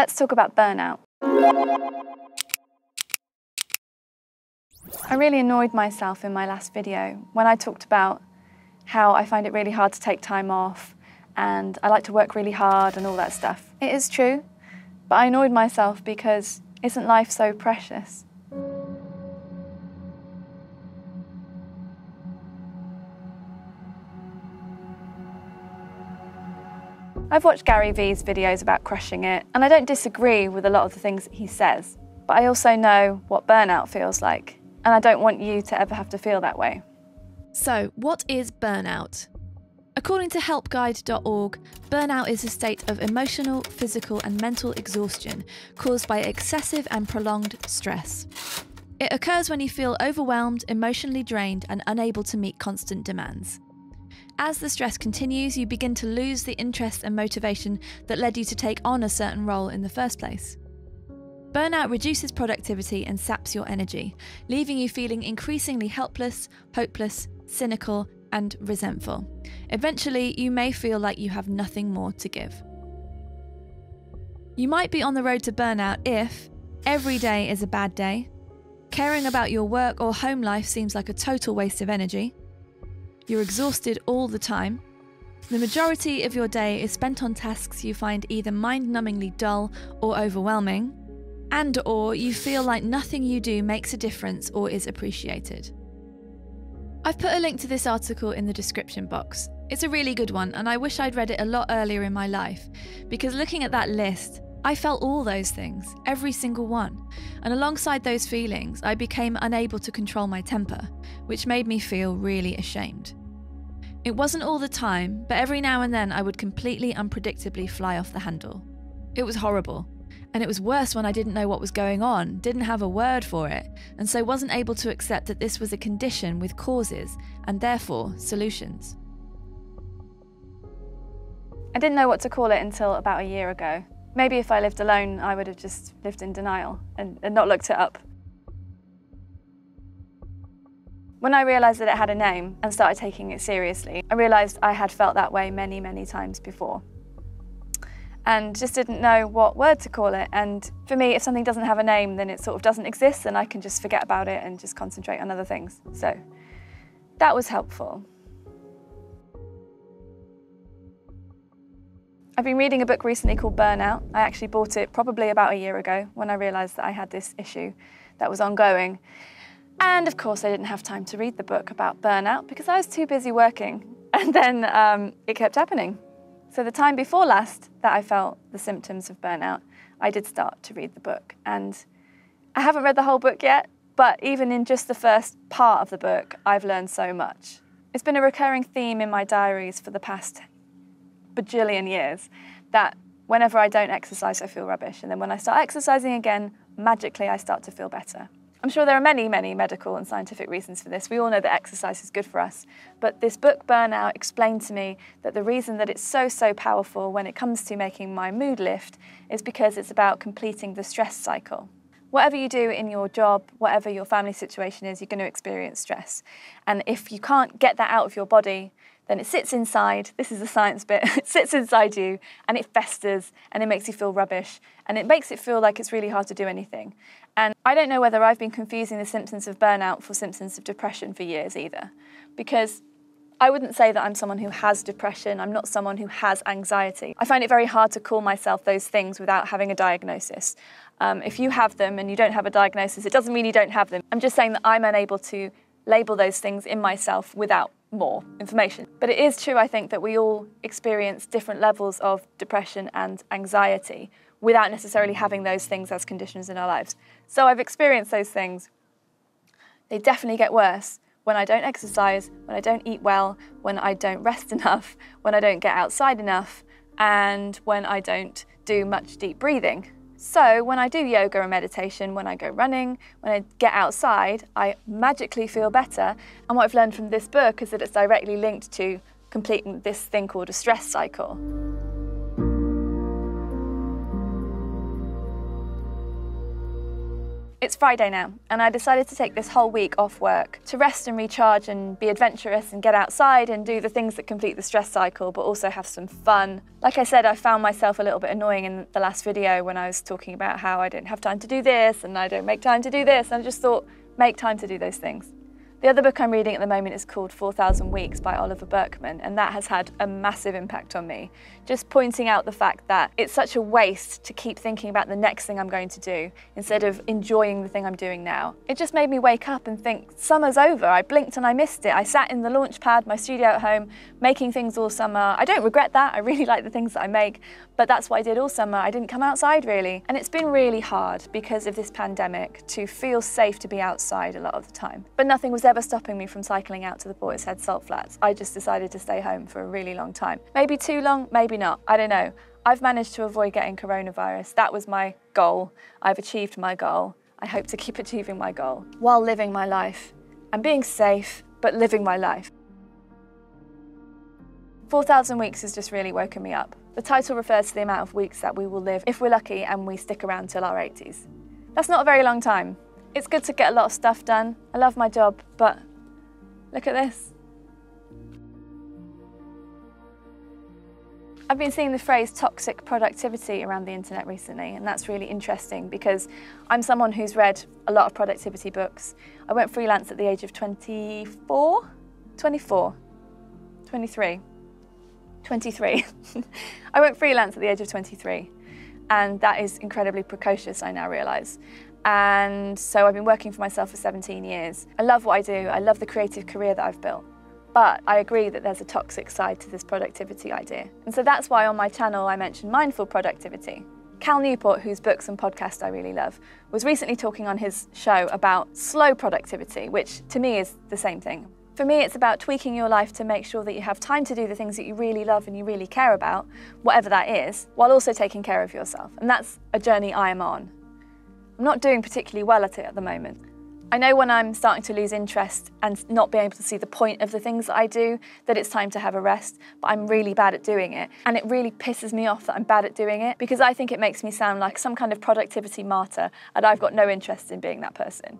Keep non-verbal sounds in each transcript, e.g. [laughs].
let's talk about burnout. I really annoyed myself in my last video when I talked about how I find it really hard to take time off and I like to work really hard and all that stuff. It is true, but I annoyed myself because isn't life so precious? I've watched Gary Vee's videos about crushing it, and I don't disagree with a lot of the things he says, but I also know what burnout feels like, and I don't want you to ever have to feel that way. So, what is burnout? According to helpguide.org, burnout is a state of emotional, physical, and mental exhaustion caused by excessive and prolonged stress. It occurs when you feel overwhelmed, emotionally drained, and unable to meet constant demands. As the stress continues, you begin to lose the interest and motivation that led you to take on a certain role in the first place. Burnout reduces productivity and saps your energy, leaving you feeling increasingly helpless, hopeless, cynical, and resentful. Eventually, you may feel like you have nothing more to give. You might be on the road to burnout if every day is a bad day, caring about your work or home life seems like a total waste of energy, you're exhausted all the time. The majority of your day is spent on tasks you find either mind-numbingly dull or overwhelming, and or you feel like nothing you do makes a difference or is appreciated. I've put a link to this article in the description box. It's a really good one, and I wish I'd read it a lot earlier in my life, because looking at that list, I felt all those things, every single one. And alongside those feelings, I became unable to control my temper, which made me feel really ashamed. It wasn't all the time, but every now and then I would completely unpredictably fly off the handle. It was horrible. And it was worse when I didn't know what was going on, didn't have a word for it, and so wasn't able to accept that this was a condition with causes and therefore solutions. I didn't know what to call it until about a year ago. Maybe if I lived alone, I would have just lived in denial and, and not looked it up. When I realised that it had a name and started taking it seriously, I realised I had felt that way many, many times before. And just didn't know what word to call it. And for me, if something doesn't have a name, then it sort of doesn't exist and I can just forget about it and just concentrate on other things. So that was helpful. I've been reading a book recently called Burnout. I actually bought it probably about a year ago when I realised that I had this issue that was ongoing. And of course, I didn't have time to read the book about burnout because I was too busy working. [laughs] And then um, it kept happening. So the time before last that I felt the symptoms of burnout, I did start to read the book. And I haven't read the whole book yet, but even in just the first part of the book, I've learned so much. It's been a recurring theme in my diaries for the past bajillion years that whenever I don't exercise, I feel rubbish. And then when I start exercising again, magically I start to feel better. I'm sure there are many, many medical and scientific reasons for this. We all know that exercise is good for us. But this book, Burnout, explained to me that the reason that it's so, so powerful when it comes to making my mood lift is because it's about completing the stress cycle. Whatever you do in your job, whatever your family situation is, you're going to experience stress. And if you can't get that out of your body, then it sits inside, this is the science bit, [laughs] it sits inside you and it festers and it makes you feel rubbish and it makes it feel like it's really hard to do anything. And I don't know whether I've been confusing the symptoms of burnout for symptoms of depression for years either, because I wouldn't say that I'm someone who has depression. I'm not someone who has anxiety. I find it very hard to call myself those things without having a diagnosis. Um, if you have them and you don't have a diagnosis, it doesn't mean you don't have them. I'm just saying that I'm unable to label those things in myself without more information. But it is true, I think, that we all experience different levels of depression and anxiety without necessarily having those things as conditions in our lives. So I've experienced those things. They definitely get worse when I don't exercise, when I don't eat well, when I don't rest [laughs] enough, when I don't get outside enough, and when I don't do much deep breathing. So when I do yoga and meditation, when I go running, when I get outside, I magically feel better. And what I've learned from this book is that it's directly linked to completing this thing called a stress cycle. It's Friday now, and I decided to take this whole week off work to rest and recharge and be adventurous and get outside and do the things that complete the stress cycle, but also have some fun. Like I said, I found myself a little bit annoying in the last video when I was talking about how I didn't have time to do this and I don't make time to do this. And I just thought, make time to do those things. The other book I'm reading at the moment is called 4,000 Weeks by Oliver Burkeman, and that has had a massive impact on me. Just pointing out the fact that it's such a waste to keep thinking about the next thing I'm going to do instead of enjoying the thing I'm doing now. It just made me wake up and think, summer's over. I blinked and I missed it. I sat in the launch pad, my studio at home, making things all summer. I don't regret that. I really [laughs] like the things that I make, but that's what I did all summer. I didn't come outside really. And it's been really hard because of this pandemic to feel safe to be outside a lot of the time. But nothing was ever stopping me from cycling out to the Portishead Salt Flats. I just decided to stay home for a really long time. Maybe too long, maybe not. I don't know. I've managed to avoid getting coronavirus. That was my goal. I've achieved my goal. I hope to keep achieving my goal while living my life and being safe, but living my life. 4,000 weeks has just really woken me up. The title refers to the amount of weeks that we will live if we're lucky and we stick around till our 80s. That's not a very long time. It's good to get a lot of stuff done. I love my job, but Look at this. I've been seeing the phrase toxic productivity around the internet recently, and that's really interesting because I'm someone who's read a lot of productivity books. I went freelance at the age of 24, 24, 23, 23. [laughs] I went freelance at the age of 23, and that is incredibly precocious, I now realise. And so I've been working for myself for 17 years. I love what I do. I love the creative career that I've built. But I agree that there's a toxic side to this productivity idea. And so that's why on my channel I mentioned mindful productivity. Cal Newport, whose books and podcast I really love, was recently talking on his show about slow productivity, which to me is the same thing. For me, it's about tweaking your life to make sure that you have time to do the things that you really love and you really care about, whatever that is, while also taking care of yourself. And that's a journey I am on. I'm not doing particularly well at it at the moment. I know when I'm starting to lose interest and not being able to see the point of the things that I do, that it's time to have a rest, but I'm really bad at doing it. And it really pisses me off that I'm bad at doing it because I think it makes me sound like some kind of productivity martyr and I've got no interest in being that person.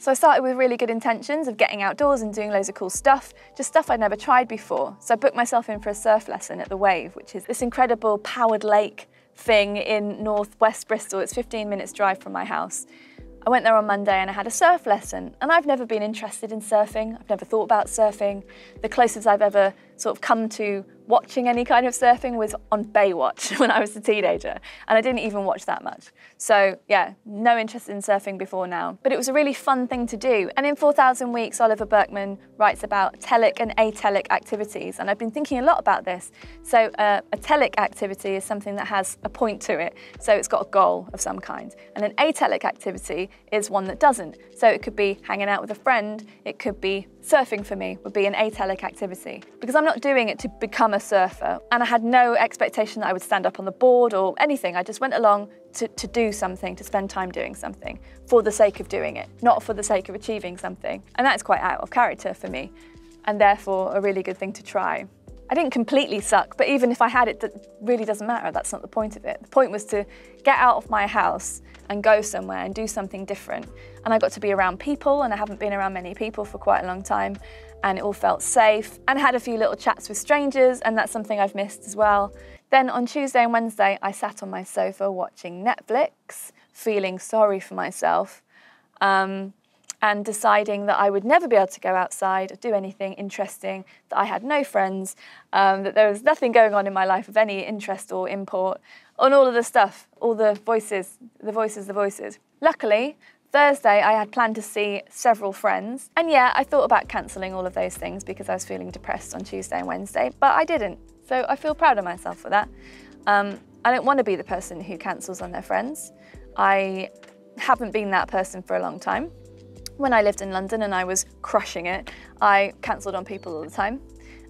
So I started with really good intentions of getting outdoors and doing loads of cool stuff, just stuff I'd never tried before. So I booked myself in for a surf lesson at The Wave, which is this incredible powered lake thing in northwest Bristol. It's 15 minutes drive from my house. I went there on Monday and I had a surf lesson and I've never been interested in surfing. I've never thought about surfing. The closest I've ever sort of come to watching any kind of surfing was on Baywatch [laughs] when I was a teenager, and I didn't even watch that much. So yeah, no interest in surfing before now. But it was a really fun thing to do. And in 4,000 Weeks, Oliver Burkeman writes about telic and atelic activities, and I've been thinking a lot about this. So uh, a telic activity is something that has a point to it, so it's got a goal of some kind. And an atelic activity is one that doesn't. So it could be hanging out with a friend, it could be surfing for me would be an atelic activity because I'm not doing it to become a surfer and I had no expectation that I would stand up on the board or anything. I just went along to, to do something, to spend time doing something for the sake of doing it, not for the sake of achieving something. And that's quite out of character for me and therefore a really good thing to try. I didn't completely suck, but even if I had it, that really doesn't matter. That's not the point of it. The point was to get out of my house and go somewhere and do something different. And I got to be around people, and I haven't been around many people for quite a long time. And it all felt safe. And I had a few little chats with strangers, and that's something I've missed as well. Then on Tuesday and Wednesday, I sat on my sofa watching Netflix, feeling sorry for myself. Um, and deciding that I would never be able to go outside or do anything interesting, that I had no friends, um, that there was nothing going on in my life of any interest or import, on all of the stuff, all the voices, the voices, the voices. Luckily, Thursday, I had planned to see several friends. And yeah, I thought about cancelling all of those things because I was feeling depressed on Tuesday and Wednesday, but I didn't. So I feel proud of myself for that. Um, I don't want to be the person who cancels on their friends. I haven't been that person for a long time. When I lived in London and I was crushing it, I cancelled on people all the time.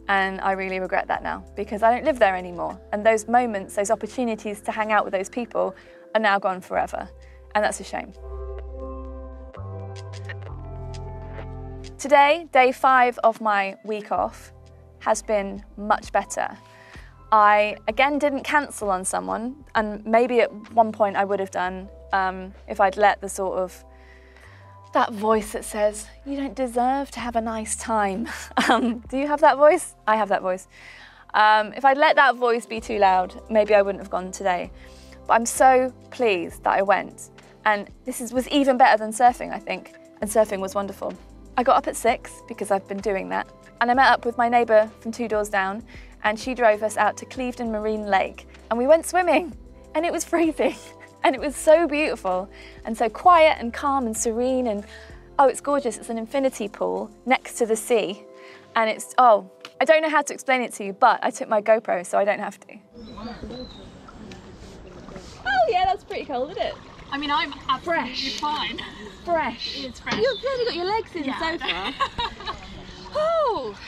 And I really regret that now because I don't live there anymore. And those moments, those opportunities to hang out with those people are now gone forever. and that's a shame. Today, day five of my week off, has been much better. I again didn't cancel on someone, and maybe at one point I would have done um, if I'd let the sort of that voice that says, You don't deserve to have a nice time. [laughs] Um, do you have that voice? I have that voice. Um, if I'd let that voice be too loud, maybe I wouldn't have gone today. But I'm so pleased that I went. And this is, was even better than surfing, I think. And surfing was wonderful. I got up at six because I've been doing that. And I met up with my neighbour from two doors down, and she drove us out to Clevedon Marine Lake. And we went swimming, and it was freezing. [laughs] And it was so beautiful and so quiet and calm and serene and oh, it's gorgeous. It's an infinity pool next to the sea. And it's, oh, I don't know how to explain it to you, but I took my GoPro so I don't have to. Oh yeah, that's pretty cool, isn't it? I mean, I'm absolutely Fresh. fine. Fresh. It's fresh. You've really got your legs in Yeah, so far. [laughs] oh,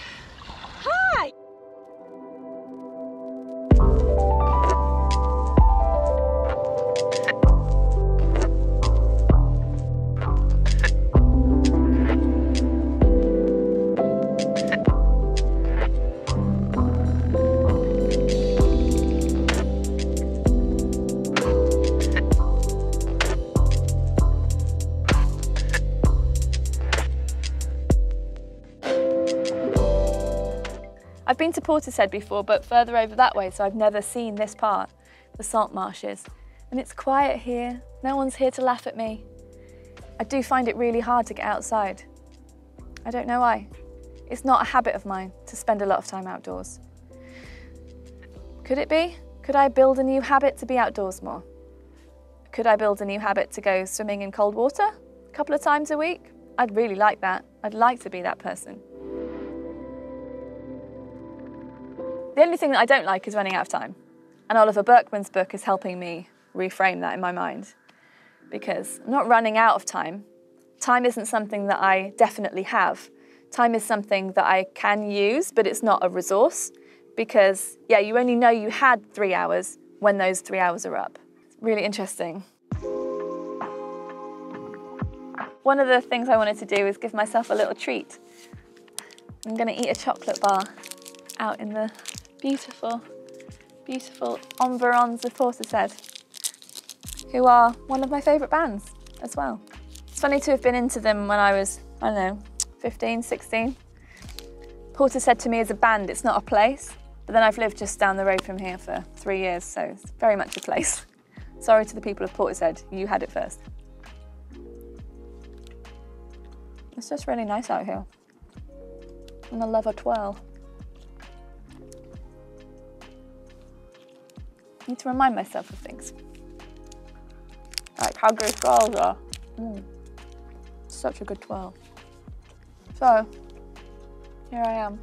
To Portishead before, but further over that way, so I've never seen this part, the salt marshes. And it's quiet here. No one's here to laugh at me. I do find it really hard to get outside. I don't know why. It's not a habit of mine to spend a lot of time outdoors. Could it be? Could I build a new habit to be outdoors more? Could I build a new habit to go swimming in cold water a couple of times a week? I'd really like that. I'd like to be that person. The only thing that I don't like is running out of time. And Oliver Burkeman's book is helping me reframe that in my mind. Because I'm not running out of time. Time isn't something that I definitely have. Time is something that I can use, but it's not a resource. Because, yeah, you only know you had three hours when those three hours are up. It's really interesting. One of the things I wanted to do is give myself a little treat. I'm going to eat a chocolate bar out in the beautiful, beautiful Environs of Portishead, who are one of my favourite bands as well. It's funny to have been into them when I was, I don't know, 15, 16. Portishead to me is a band, it's not a place. But then I've lived just down the road from here for three years, so it's very much a place. [laughs] Sorry to the people of Portishead, you had it first. It's just really nice out here. And I love a twirl. Need to remind myself of things. Like how great girls are. Mm. Such a good twirl. So, here I am.